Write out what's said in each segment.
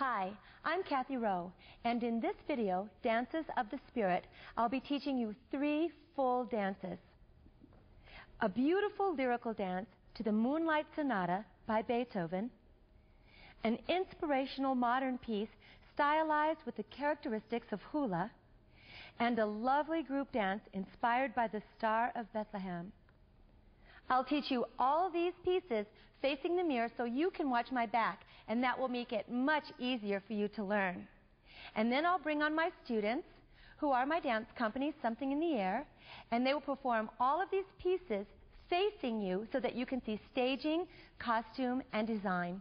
Hi, I'm Cathy Roe, and in this video, Dances of the Spirit, I'll be teaching you three full dances. A beautiful lyrical dance to the Moonlight Sonata by Beethoven, an inspirational modern piece stylized with the characteristics of hula, and a lovely group dance inspired by the Star of Bethlehem. I'll teach you all these pieces facing the mirror so you can watch my back, and that will make it much easier for you to learn. And then I'll bring on my students, who are my dance company, Something in the Air, and they will perform all of these pieces facing you so that you can see staging, costume, and design.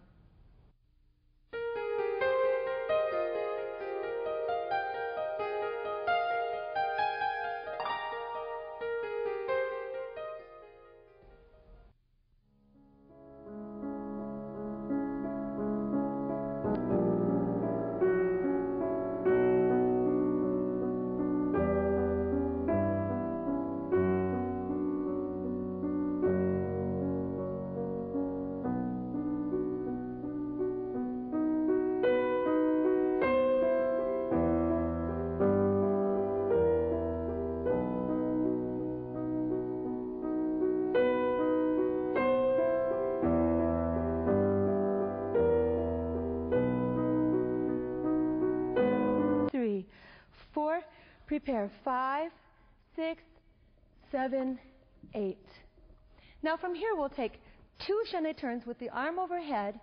Prepare five, six, seven, eight. Now from here we'll take two chaîné turns with the arm overhead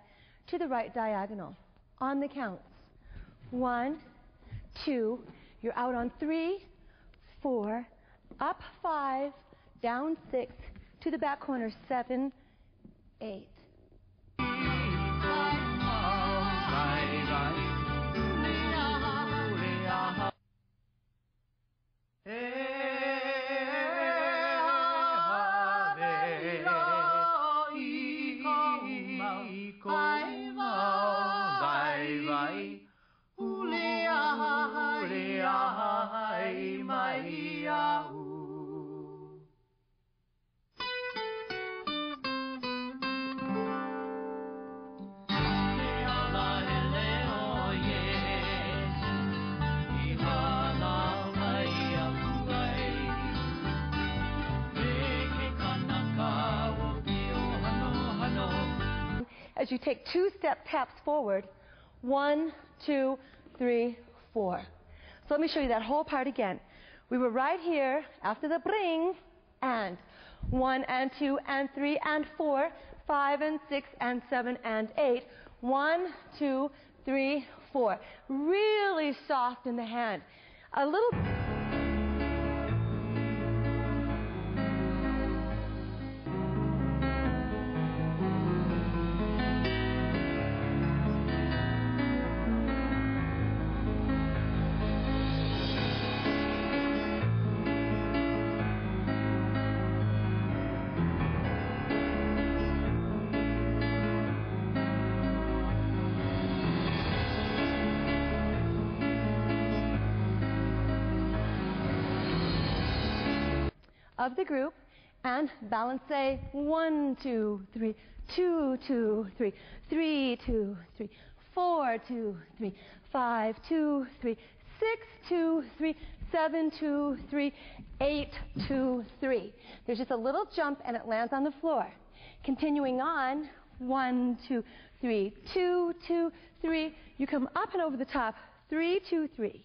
to the right diagonal on the counts. One, two, you're out on three, four, up five, down six, to the back corner, seven, eight. As you take two step taps forward. One, two, three, four. So let me show you that whole part again. We were right here after the bring and one and two and three and four, five and six and seven and eight. One, two, three, four. Really soft in the hand. A little. Of the group and balance say one, two, three, two, two, three, three, two, three, four, two, three, five, two, three, six, two, three, seven, two, three, eight, two, three. There's just a little jump and it lands on the floor. Continuing on, one, two, three, two, two, three. You come up and over the top, three, two, three.